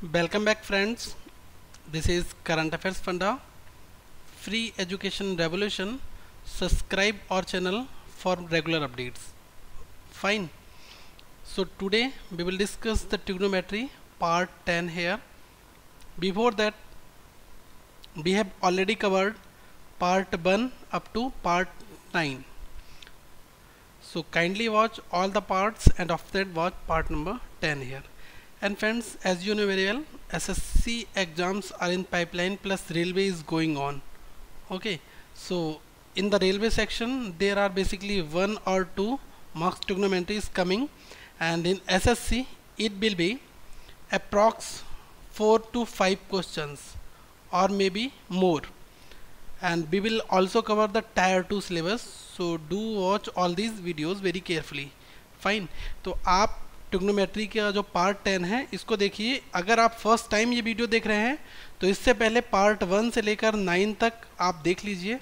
Welcome back friends. This is Current Affairs Funda. Free Education Revolution. Subscribe our channel for regular updates. Fine. So today we will discuss the trigonometry part 10 here. Before that we have already covered part 1 up to part 9. So kindly watch all the parts and after that watch part number 10 here and friends as you know very well SSC exams are in pipeline plus railway is going on okay so in the railway section there are basically one or two marks trigonometry is coming and in SSC it will be approx 4 to 5 questions or maybe more and we will also cover the tier 2 syllabus so do watch all these videos very carefully fine तो आप trigonometry का जो part ten है, इसको देखिए। अगर आप first time ये वीडियो देख रहे हैं तो इससे पहले पार्ट वन से लेकर नाइन तक आप देख लीजिए।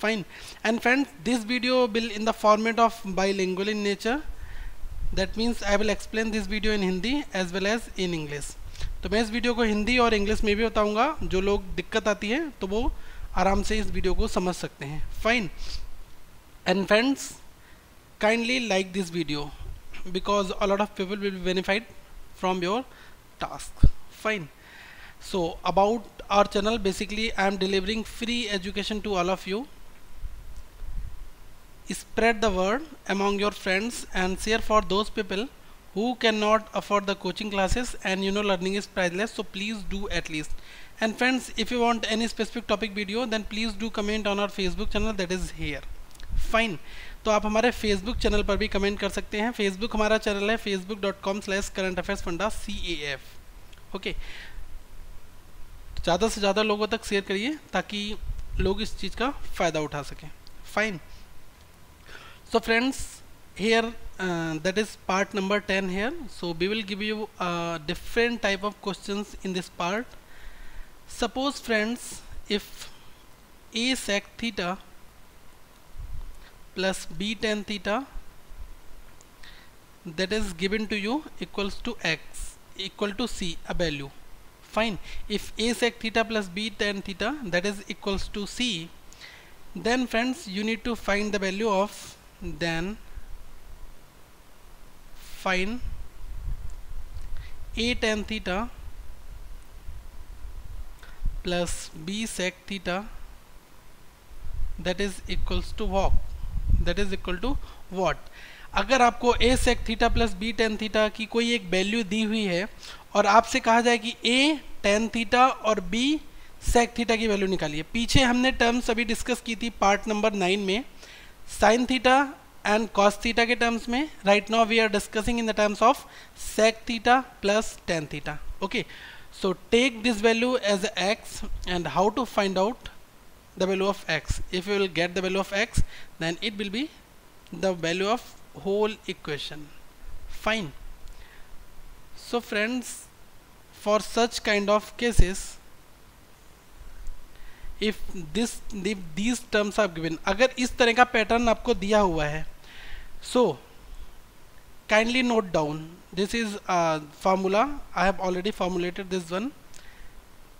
Fine and friends this video will in the format of bilingual in nature that means I will explain this video in Hindi as well as in English तो मैं इस वीडियो को हिंदी और इंग्लिश में भी बताऊँगा। जो लोग दिक्कत आती है तो वो आराम से इस वीडियो को समझ सकते हैं। Fine and friends kindly like this video because a lot of people will be benefited from your task. Fine. So about our channel basically I am delivering free education to all of you. Spread the word among your friends and share for those people who cannot afford the coaching classes and you know learning is priceless. So please do at least. And friends if you want any specific topic video then please do comment on our facebook channel that is here. Fine तो आप हमारे Facebook channel पर भी comment कर सकते हैं। Facebook हमारा channel है Facebook dot com slash current affairs funda C A F okay ज़्यादा से ज़्यादा लोगों तक शेयर करिए ताकि लोग इस चीज़ का फ़ायदा उठा सकें। Fine so friends here that is part number ten here so we will give you different type of question in this part suppose friends if a sec theta plus b tan theta that is given to you equals to x equal to c a value. Fine. If a sec theta plus b tan theta that is equals to c then friends you need to find the value of then find a tan theta plus b sec theta that is equals to what that is equal to what अगर आपको a sec theta plus b tan theta की कोई एक value दी हुई है, और आपसे कहा जाए कि ए टेन थीटा और बी सेक थीटा की वैल्यू निकालिए। पीछे हमने टर्म्स अभी डिस्कस की थी पार्ट नंबर नाइन में। Sine theta and cos theta के टर्म्स में। Right now we are discussing in the terms of sec theta plus tan theta okay so, take this value as x and how to find out the value of x if you will get the value of x then it will be the value of whole equation fine so friends for such kind of cases if this if these terms are given अगर इस तरह का pattern आपको दिया हुआ है so kindly note down this is a formula I have already formulated this one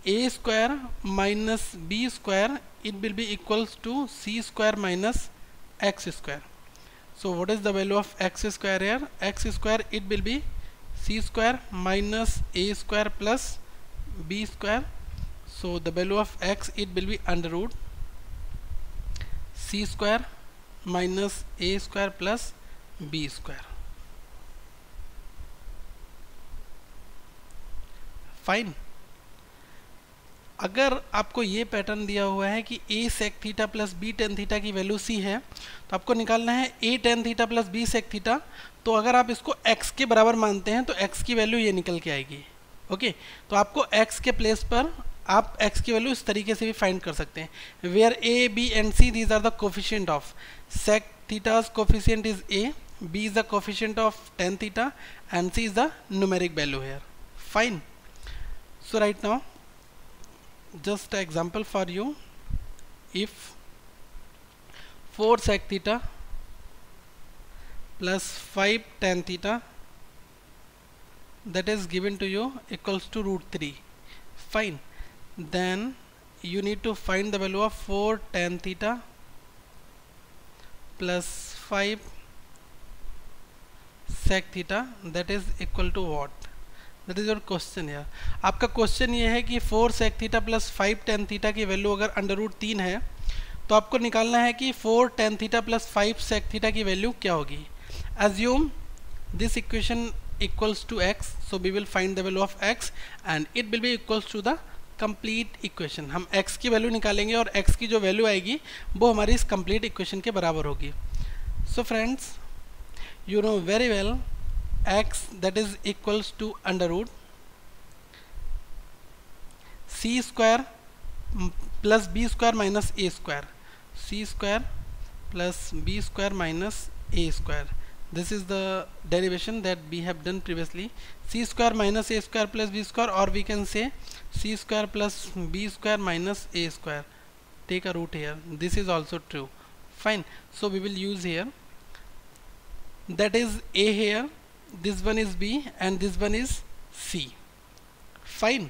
a square minus b square it will be equals to c square minus x square. So what is the value of x square here? X square it will be c square minus a square plus b square. So the value of x it will be under root c square minus a square plus b square. Fine अगर आपको ये pattern दिया हुआ है कि a sec theta plus b tan theta की value सी है तो आपको निकालना है a tan theta plus b sec theta तो अगर आप इसको एक्स के बराबर मानते हैं तो एक्स की वैल्यू ये निकल के आएगी। ओके तो आपको एक्स के प्लेस पर आप एक्स की वैल्यू इस तरीके से भी फाइंड कर सकते हैं। Where a b and c these are the coefficient of sec thetas coefficient is a b is the coefficient of tan theta and c is the numeric value here fine so right now just example for you. If 4 sec theta plus 5 tan theta that is given to you equals to root 3 fine. Then you need to find the value of 4 tan theta plus 5 sec theta that is equal to what that is your question यार आपका question ये है कि four sec theta plus five tan theta की value अगर under root तीन है तो आपको निकालना है कि four tan theta plus five sec theta की वैल्यू क्या होगी? Assume this equation equals to x so we will find the value of x and it will be equals to the complete equation हम x की value निकालेंगे और x की जो value आएगी, वो हमारी इस कंप्लीट इक्वेशन के बराबर होगी। So friends you know very well x that is equals to under root c square plus b square minus a square c square plus b square minus a square. This is the derivation that we have done previously. C square minus a square plus b square or we can say c square plus b square minus a square. Take a root here. This is also true. Fine. So we will use here. That is a here this one is b and this one is c. Fine.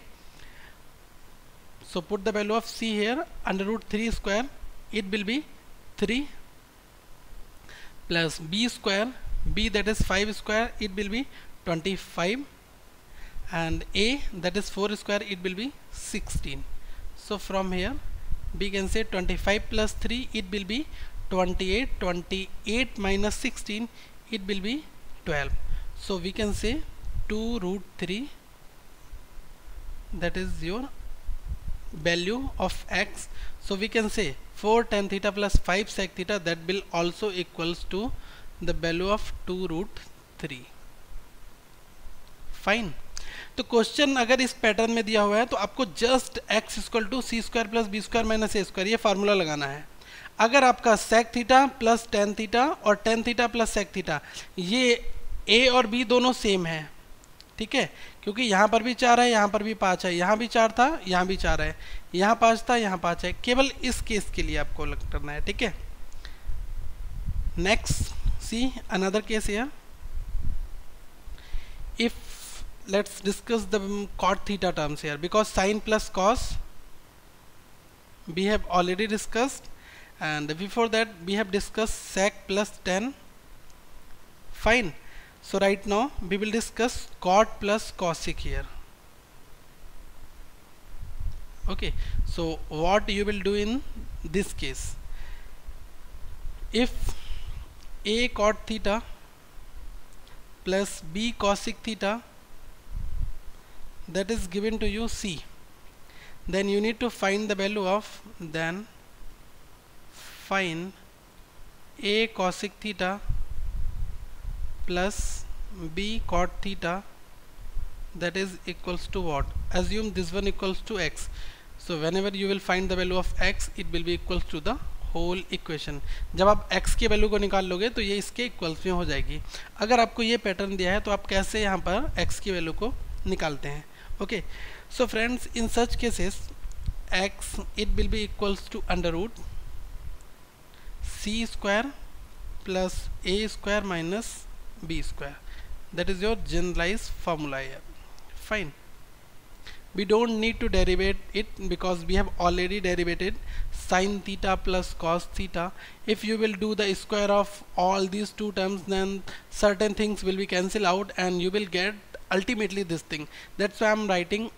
So put the value of c here under root 3 square it will be 3 plus b square b that is 5 square it will be 25 and a that is 4 square it will be 16 so from here we can say 25 plus 3 it will be 28 28 minus 16 it will be 12 so, we can say 2 root 3 that is your value of x. So, we can say 4 tan theta plus 5 sec theta, that will also equals to the value of 2 root 3 fine तो question अगर इस pattern में दिया हुआ है तो आपको just x equal to c square plus b square minus a square ये फार्मूला लगाना है। अगर आपका sec theta plus tan theta और tan theta plus sec theta ये ए और बी दोनों सेम है, ठीक है? क्योंकि यहाँ पर भी चार है, यहाँ पर भी पाँच है। यहाँ भी चार था, यहाँ भी चार है। यहाँ पाँच था, यहाँ पाँच है। केवल इस केस के लिए आपको अलग करना है, ठीक है? नेक्स्ट सी अनदर केस यार if let's discuss the cot theta terms यार because sine plus cos we have already discussed and before that we have discuss sec plus tan fine so right now we will discuss cot plus cosec here. Okay so what you will do in this case? If a cot theta plus b cosec theta that is given to you c. Then you need to find the value of then find a cosec theta plus b cot theta that is equals to what assume this one equals to x so whenever you will find the value of x it will be equals to the whole equation जब आप x के value को निकाल लोगे तो ये इसके equals में हो जाएगी। अगर आपको ये पैटर्न दिया है तो आप कैसे यहाँ पर एक्स की वैल्यू को निकालते हैं? Okay so friends in such cases x it will be equals to under root c square plus a square minus b square. That is your generalized formula here. Fine. We don't need to derivate it because we have already derivated sine theta plus cos theta. If you will do the square of all these two terms then certain things will be cancelled out and you will get ultimately this thing. That's why I'm writing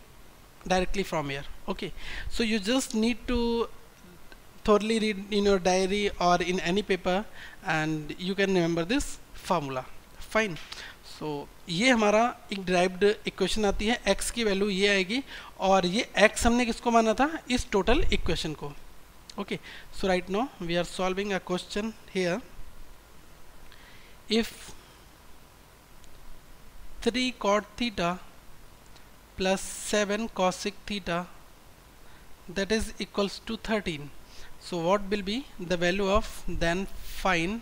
directly from here. Okay. So you just need to thoroughly read in your diary or in any paper and you can remember this formula fine. So ये हमारा एक derived equation आती है. X की value ये आएगी और ये x हमने किसको माना था? इस टोटल इक्वेशन को. Okay so right now we are solving a question here if three cot theta plus seven cosec theta that is equals to 13 so, what will be the value of then find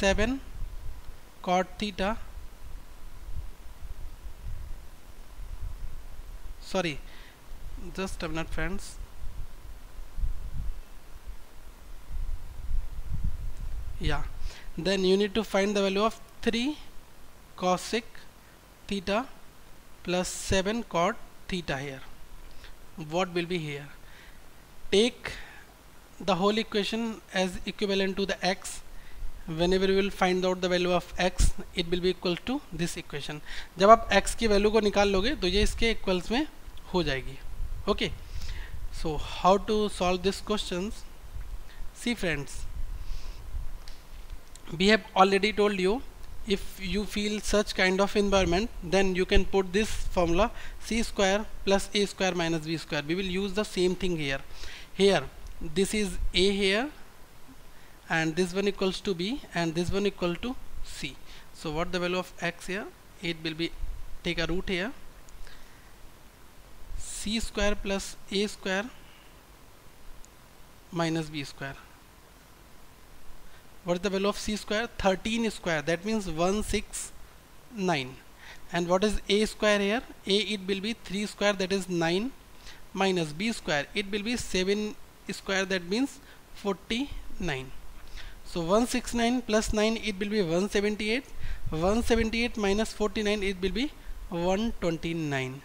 7 cot theta. Sorry just a minute friends. Yeah. Then you need to find the value of 3 cosec theta plus 7 cot theta here. What will be here? Take the whole equation as equivalent to the x whenever we will find out the value of x it will be equal to this equation जब आप x की value को निकाल लोगे तो ये इसके equals में हो जाएगी okay so how to solve this questions see friends we have already told you if you feel such kind of environment then you can put this formula c square plus a square minus b square we will use the same thing here here this is a here and this one equals to b and this one equal to c. So what the value of x here? It will be take a root here. C square plus a square minus b square. What is the value of c square? 13 square. That means 169 and what is a square here? A it will be 3 square. That is 9 minus b square. It will be 7 square. That means 49 so 169 plus 9 it will be 178 178 minus 49 it will be 129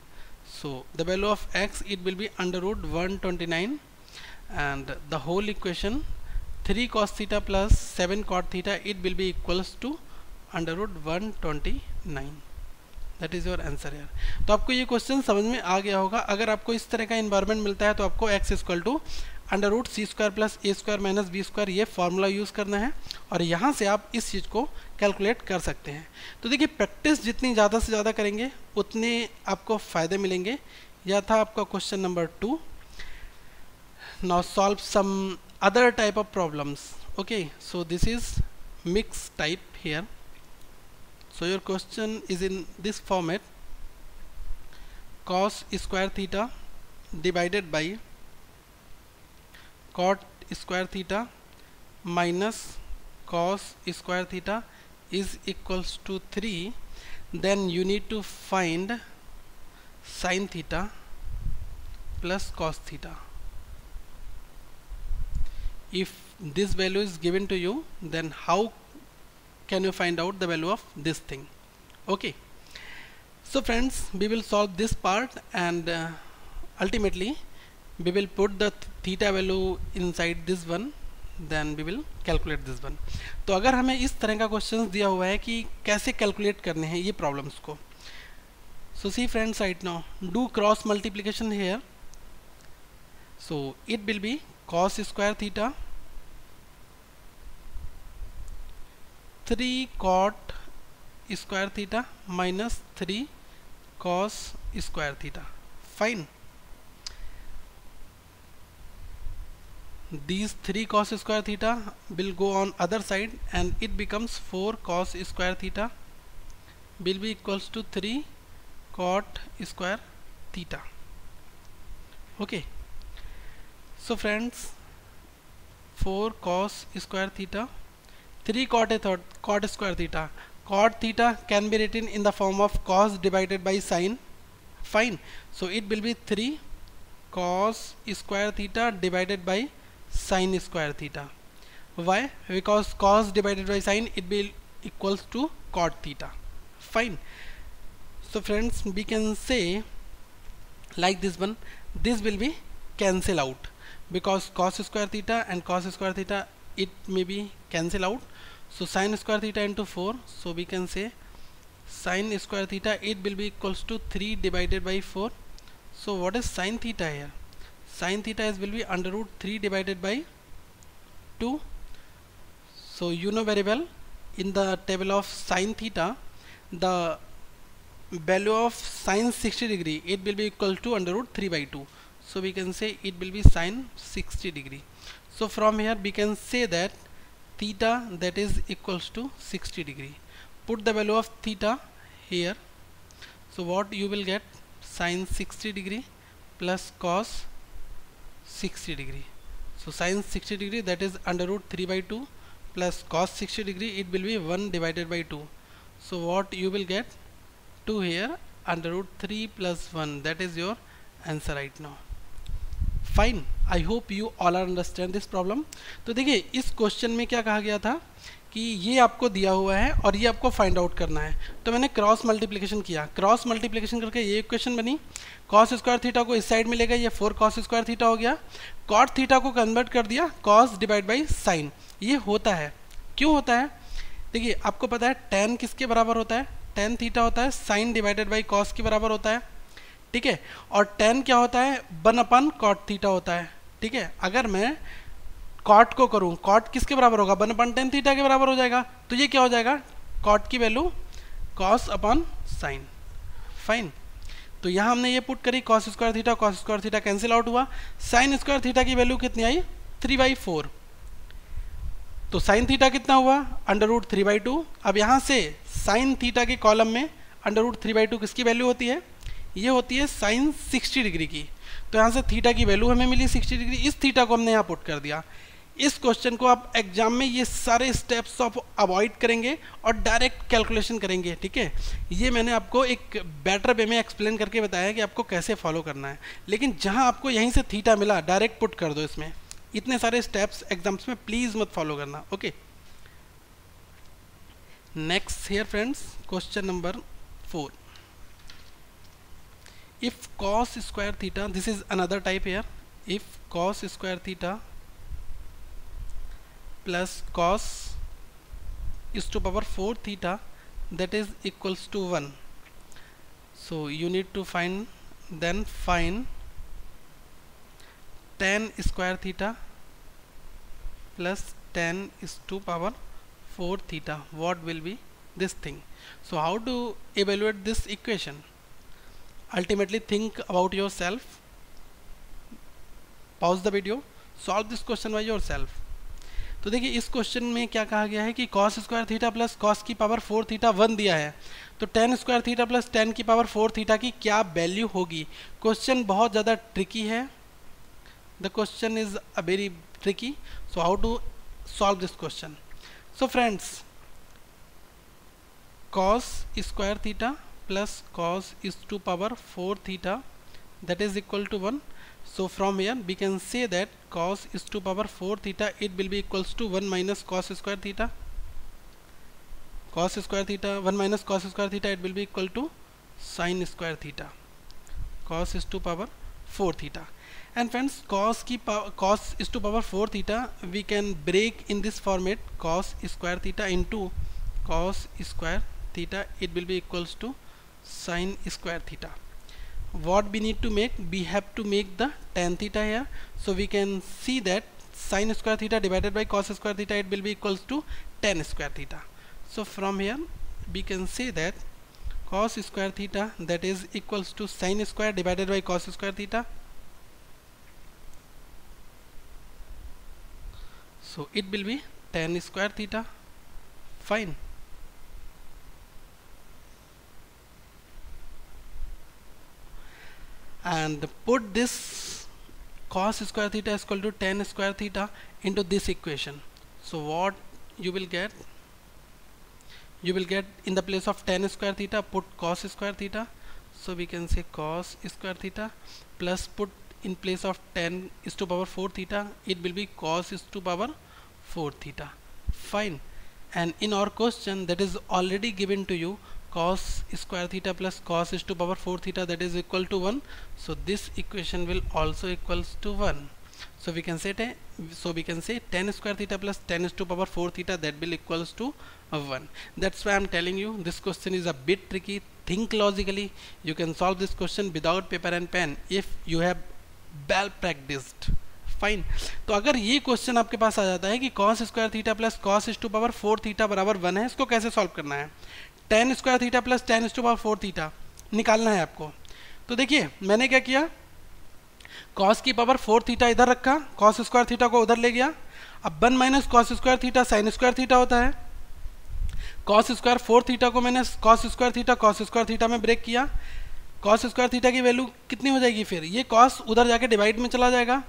so the value of x it will be under root 129 and the whole equation 3 cos theta plus 7 cot theta it will be equals to one twenty nine that is your answer यार तो आपको ये question समझ में आ गया होगा अगर आपको इस तरह का इन्वायरमेंट मिलता है तो आपको x equal to under root c square plus a square minus b square, ये फॉर्मूला यूज़ करना है और यहाँ से आप इस चीज़ को कैलकुलेट कर सकते हैं। तो देखिए प्रैक्टिस जितनी ज़्यादा से ज़्यादा करेंगे, उतने आपको फ़ायदे मिलेंगे। यह था आपका question number two now solve some other type of problems. Okay, so this is mixed type here. So your question is in this format. Cos square theta divided by cot square theta minus cos square theta is equals to 3 then you need to find sin theta plus cos theta. If this value is given to you then how can you find out the value of this thing? Okay. So friends we will solve this part and uh, ultimately we will put the theta value inside this one then we will calculate this one तो अगर हमें इस तरह का question दिया हुआ है कि कैसे कैलकुलेट करने हैं ये प्रॉब्लम्स को so see friends right now do cross multiplication here so it will be cos square theta 3 cot square theta minus 3 cos square theta fine these 3 cos square theta will go on other side and it becomes 4 cos square theta will be equals to 3 cot square theta. Okay. So friends 4 cos square theta 3 cot a third cot square theta. Cot theta can be written in the form of cos divided by sine. Fine. So it will be 3 cos square theta divided by sine square theta. Why? Because cos divided by sine it will equals to cot theta. Fine. So friends we can say like this one this will be cancel out. Because cos square theta and cos square theta it may be cancel out. So sine square theta into 4 so we can say sine square theta it will be equals to 3 divided by 4 so what is sine theta here sine theta is will be under root 3 divided by 2 so you know very well in the table of sine theta the value of sine 60 degree it will be equal to under root 3 by 2 so we can say it will be sine 60 degree. So from here we can say that theta that is equals to 60 degree. Put the value of theta here. So what you will get? Sine 60 degree plus cos 60 degree. So sine 60 degree that is under root 3 by 2 plus cos 60 degree it will be 1 divided by 2 so what you will get? 2 here under root 3 plus 1 that is your answer right now fine I hope you all are understand this problem तो देखिए, इस question में क्या कहा गया था? कि ये आपको दिया हुआ है और ये आपको फाइंड आउट करना है। तो मैंने क्रॉस मल्टीप्लिकेशन किया। क्रॉस मल्टीप्लिकेशन करके ये क्वेश्चन बनी। कॉस स्क्वायर थीटा को इस साइड में ले गए। ये फोर कॉस स्क्वायर थीटा हो गया। कॉट थीटा को कन्वर्ट कर दिया। कॉस डिवाइड बाई साइन ये होता है। क्यों होता है? देखिए, आपको पता है टेन किसके बराबर होता है? टेन थीटा होता है। साइन डिवाइडेड बाई कॉस के बराबर होता है। ठीक है? और टेन क्या होता है? वन अपन कॉट थीटा होता है। ठीक है? अगर मैं कॉट को करूँ कॉट किसके बराबर होगा? वन अपन टेन थीटा के बराबर हो जाएगा। तो ये क्या हो जाएगा? कॉट की value cos upon sine fine तो यहाँ हमने ये पुट करी cos square theta cos square theta cancel out हुआ। साइन स्क्वायर थीटा की वैल्यू कितनी आई? थ्री बाई फोर तो साइन थीटा कितना हुआ? Under root three by two अब यहाँ से साइन थीटा के कॉलम में under root three by two किसकी वैल्यू होती है? ये होती है साइन 60 डिग्री की। तो यहाँ से थीटा की वैल्यू हमें मिली 60 डिग्री। इस थीटा को हमने यहाँ पुट कर दिया। इस क्वेश्चन को आप एग्ज़ाम में ये सारे स्टेप्स आप अवॉइड करेंगे और डायरेक्ट कैलकुलेशन करेंगे, ठीक है? ये मैंने आपको एक बेटर वे में एक्सप्लेन करके बताया कि आपको कैसे फॉलो करना है। लेकिन जहाँ आपको यहीं से थीटा मिला डायरेक्ट पुट कर दो इसमें। इतने सारे स्टेप्स एग्ज़ाम्स में प्लीज़ मत फॉलो करना okay next here friends question number four if cos square theta this is another type here if cos square theta plus cos is to power 4 theta that is equals to 1 so you need to find then find tan square theta plus tan is to power 4 theta. What will be this thing? So how to evaluate this equation ultimately think about yourself. Pause the video. Solve this question by yourself. तो देखिए, इस question में क्या कहा गया है कि cos square theta plus cos की पावर फोर थीटा वन दिया है। तो tan square theta plus tan की पावर फोर थीटा की क्या वैल्यू होगी? क्वेश्चन बहुत ज़्यादा ट्रिकी है। The question is a very tricky so how to solve this question so friends cos square theta plus cos is to power 4 theta that is equal to 1 so from here we can say that cos is to power 4 theta it will be equals to 1 minus cos square theta. Cos square theta 1 minus cos square theta it will be equal to sin square theta. Cos is to power 4 theta. And friends cos की cos is to power 4 theta we can break in this format cos square theta into cos square theta it will be equals to sine square theta what we need to make we have to make the tan theta here so we can see that sine square theta divided by cos square theta it will be equals to tan square theta so from here we can say that cos square theta that is equals to sine square divided by cos square theta so it will be tan square theta fine and put this cos square theta is equal to 10 square theta into this equation. So what you will get? You will get in the place of 10 square theta put cos square theta. So we can say cos square theta plus put in place of tan is to power 4 theta it will be cos is to power 4 theta. Fine. And in our question that is already given to you cos square theta plus cos is to power 4 theta that is equal to 1 so this equation will also equals to 1 so we can say ten, so we can say tan square theta plus tan is to power 4 theta that will equals to 1 that's why I'm telling you this question is a bit tricky think logically you can solve this question without paper and pen if you have well practiced fine तो अगर ये question आपके पास आ जाता है कि cos square theta plus cos is to power four theta बराबर one है इसको कैसे सॉल्व करना है tan square theta plus tan to power four theta निकालना है आपको। तो देखिए, मैंने क्या किया? कॉस की पावर फोर थीटा इधर रखा कॉस स्क्वायर थीटा को उधर ले गया। अब one minus cos square theta sine square theta होता है। कॉस स्क्वायर फोर थीटा को मैंने cos square theta cos square theta में ब्रेक किया। कॉस स्क्वायर थीटा की वैल्यू कितनी हो जाएगी फिर? ये कॉस उधर जाके डिवाइड में चला जाएगा।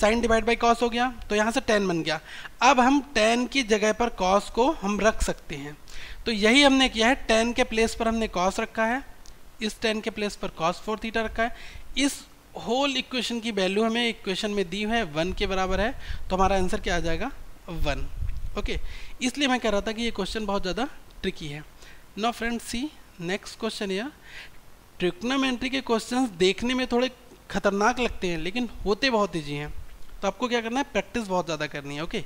साइन डिवाइड बाई कॉस हो गया तो यहाँ से टेन बन गया। अब हम टेन की जगह पर कॉस को हम रख सकते हैं। तो यही हमने किया है टेन के प्लेस पर हमने कॉस रखा है, इस टेन के प्लेस पर कॉस फोर थीटा रखा है। इस होल इक्वेशन की वैल्यू हमें इक्वेशन में दी है वन के बराबर है तो हमारा आंसर क्या आ जाएगा? One okay okay. इसलिए मैं कह रहा था कि ये क्वेश्चन बहुत ज़्यादा ट्रिकी है। No friends see next question यह ट्रिक्नोमेंट्री के क्वेश्चंस देखने में थोड़े खतरनाक लगते हैं, लेकिन होते बहुत ईजी हैं। तो आपको क्या करना है? प्रैक्टिस बहुत ज़्यादा करनी है okay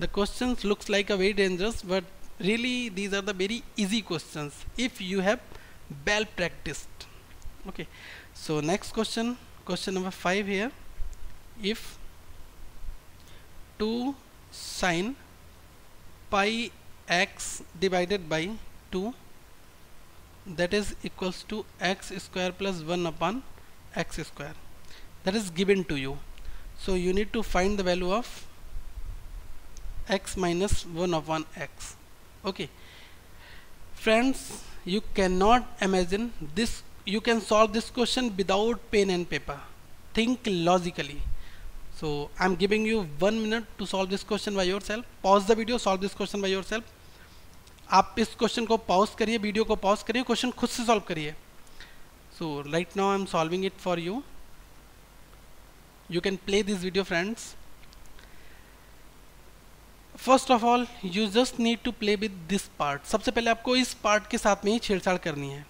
the question looks like a very dangerous but really these are the very easy questions if you have well practiced. Okay. So next question question number 5 here. If 2 sine pi x divided by 2 that is equals to x square plus 1 upon x square. That is given to you. So you need to find the value of x minus 1 upon x. okay friends you cannot imagine this you can solve this question without pen and paper think logically so I'm giving you one minute to solve this question by yourself pause the video solve this question by yourself आप इस question को pause करिए video को pause करिए question खुद से solve करिए so right now I am solving it for you you can play this video friends first of all you just need to play with this part सबसे पहले आपको इस पार्ट के साथ में ही छेड़छाड़ करनी है।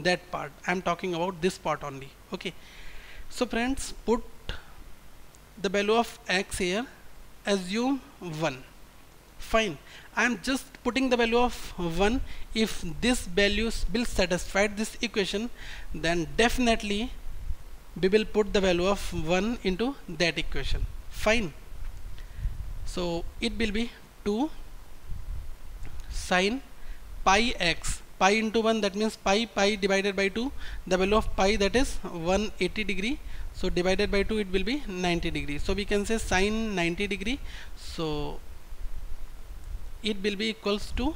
That part I am talking about this part only okay so friends put the value of x here assume one fine I am just putting the value of one if this value will satisfied this equation then definitely we will put the value of one into that equation fine so it will be 2 sine pi x. Pi into 1 that means pi pi divided by 2 the value of pi that is 180 degree. So divided by 2 it will be 90 degree. So we can say sine 90 degree. So it will be equals to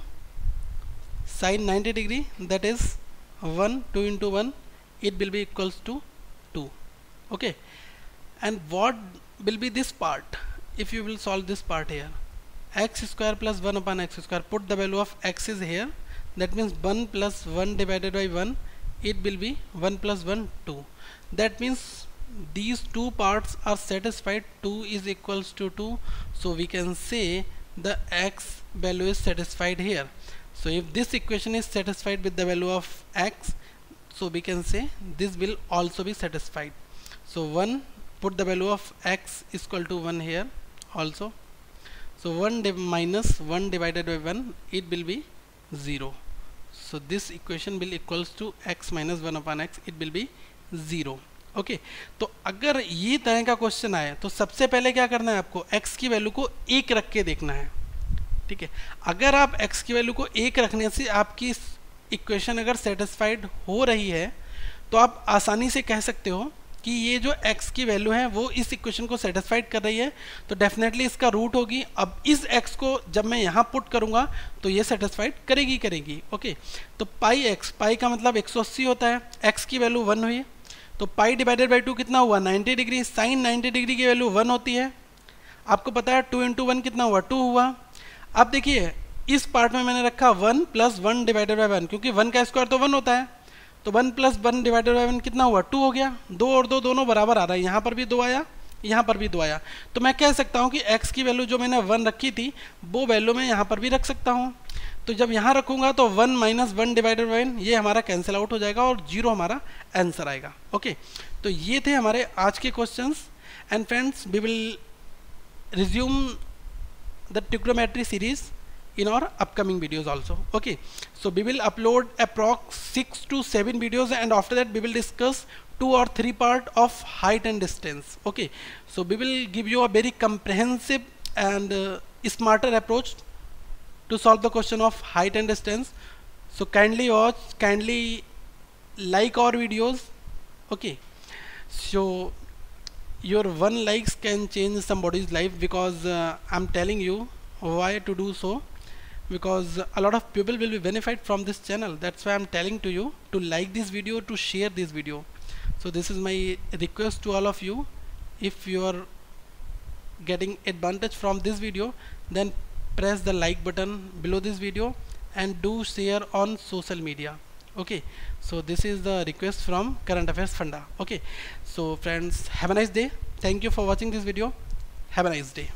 sine 90 degree that is 1 2 into 1 it will be equals to 2 okay? And what will be this part if you will solve this part here. X square plus 1 upon x square. Put the value of x is here. That means 1 plus 1 divided by 1 it will be 1 plus 1 2 that means these two parts are satisfied. 2 is equals to 2 so we can say the x value is satisfied here. So if this equation is satisfied with the value of x so we can say this will also be satisfied. So 1 put the value of x is equal to 1 here also. So 1 minus 1 divided by 1 it will be 0 so this equation will equals to x minus 1 upon x it will be 0 okay okay, तो अगर ये तरह का question आए तो सबसे पहले क्या करना है आपको? x की वैल्यू को एक रख के देखना है। ठीक है? अगर आप x की वैल्यू को एक रखने से आपकी इक्वेशन अगर सेटिस्फाइड हो रही है तो आप आसानी से कह सकते हो कि ये जो x की वैल्यू है, वो इस इक्वेशन को सेटिस्फाइड कर रही है तो डेफिनेटली इसका रूट होगी। अब इस x को जब मैं यहाँ पुट करूँगा तो ये सेटिस्फाइड करेगी करेगी ओके तो पाई x पाई का मतलब 180 होता है। x की वैल्यू वन हुई। तो पाई डिवाइडेड बाई टू कितना हुआ? 90 डिग्री। साइन 90 डिग्री की वैल्यू वन होती है। आपको पता है टू इंटू वन कितना हुआ? टू हुआ। अब देखिए, इस पार्ट में मैंने रखा one plus one divided by one क्योंकि वन का स्क्वायर तो वन होता है। तो one plus one divided by one कितना हुआ? टू हो गया। दो और दो दोनों बराबर आ रहा है। यहाँ पर भी दो आया, यहाँ पर भी दो आया। तो मैं कह सकता हूँ कि x की वैल्यू जो मैंने वन रखी थी, वो वैल्यू मैं यहाँ पर भी रख सकता हूँ। तो जब यहाँ रखूँगा तो one minus one divided by ये हमारा कैंसिल आउट हो जाएगा और ज़ीरो हमारा आंसर आएगा। ओके तो ये थे हमारे आज के question and friends we will resume the trigonometry series in our upcoming videos also. Okay. So we will upload approx 6 to 7 videos and after that we will discuss two or three part of height and distance. Okay. So we will give you a very comprehensive and uh, smarter approach to solve the question of height and distance. So kindly watch kindly like our videos. Okay. So your one likes can change somebody's life because uh, I'm telling you why to do so because a lot of people will be benefit from this channel. That's why I'm telling to you to like this video to share this video. So this is my request to all of you. If you are getting advantage from this video then press the like button below this video and do share on social media. Okay. So this is the request from current affairs funda. Okay. So friends have a nice day. Thank you for watching this video. Have a nice day